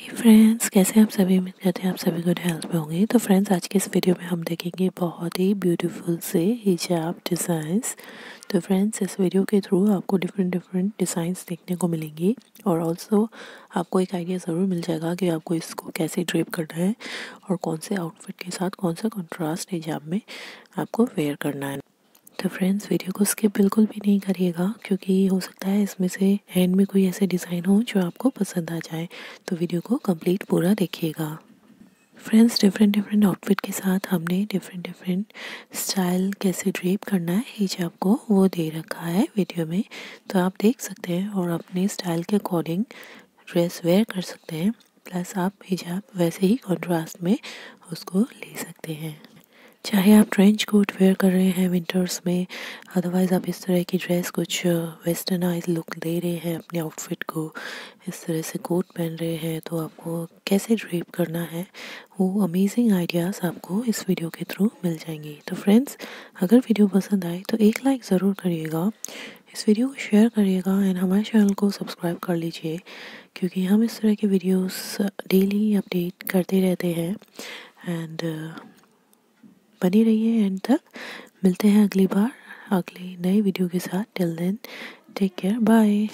Friends कैसे आप सभी? उम्मीद करते हैं आप सभी गुड हेल्थ में होंगे। तो फ्रेंड्स आज के इस वीडियो में हम देखेंगे बहुत ही ब्यूटीफुल से हिजाब डिज़ाइंस तो फ्रेंड्स इस वीडियो के थ्रू आपको डिफरेंट डिफरेंट डिज़ाइंस देखने को मिलेंगी। और ऑल्सो आपको एक आइडिया ज़रूर मिल जाएगा कि आपको इसको कैसे ड्रेप करना है और कौन से आउटफिट के साथ कौन सा कॉन्ट्रास्ट हिजाब में आपको वेयर करना है। तो फ्रेंड्स वीडियो को स्किप बिल्कुल भी नहीं करिएगा, क्योंकि हो सकता है इसमें से हैंड में कोई ऐसे डिज़ाइन हो जो आपको पसंद आ जाए। तो वीडियो को कंप्लीट पूरा देखिएगा। फ्रेंड्स डिफरेंट डिफरेंट आउटफिट के साथ हमने डिफरेंट डिफरेंट स्टाइल कैसे ड्रेप करना है हिजाब को वो दे रखा है वीडियो में। तो आप देख सकते हैं और अपने स्टाइल के अकॉर्डिंग ड्रेस वेयर कर सकते हैं। प्लस आप हिजाब वैसे ही कॉन्ट्रास्ट में उसको ले सकते हैं। चाहे आप ट्रेंच कोट वेयर कर रहे हैं विंटर्स में अदरवाइज़ आप इस तरह की ड्रेस कुछ वेस्टर्नाइज लुक दे रहे हैं अपने आउटफिट को, इस तरह से कोट पहन रहे हैं तो आपको कैसे ड्रेप करना है, वो अमेजिंग आइडियाज़ आपको इस वीडियो के थ्रू मिल जाएँगी। तो फ्रेंड्स अगर वीडियो पसंद आए तो एक लाइक ज़रूर करिएगा, इस वीडियो को शेयर करिएगा एंड हमारे चैनल को सब्सक्राइब कर लीजिए, क्योंकि हम इस तरह के वीडियोस डेली अपडेट करते रहते हैं एंड बनी रहिए एंड तक। मिलते हैं अगली बार, अगली नई वीडियो के साथ। Till then take care bye